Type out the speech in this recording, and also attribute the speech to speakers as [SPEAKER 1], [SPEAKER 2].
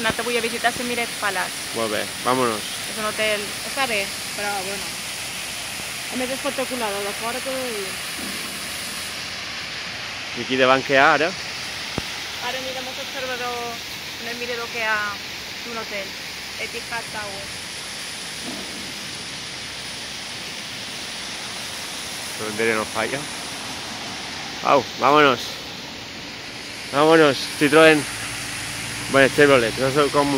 [SPEAKER 1] Anar avui a visitar Semiret Palace.
[SPEAKER 2] Molt bé, vámonos.
[SPEAKER 1] És un hotel... Està bé, però bueno. A més és espectacular, de fora tot el dia.
[SPEAKER 2] I aquí davant què hi ha ara?
[SPEAKER 1] Ara mirem el observador, en el mirador que hi ha d'un hotel. Etihad Tower.
[SPEAKER 2] La bandera no falla. Au, vámonos. Vámonos, Citroën. Bueno, Chevrolet, no sé com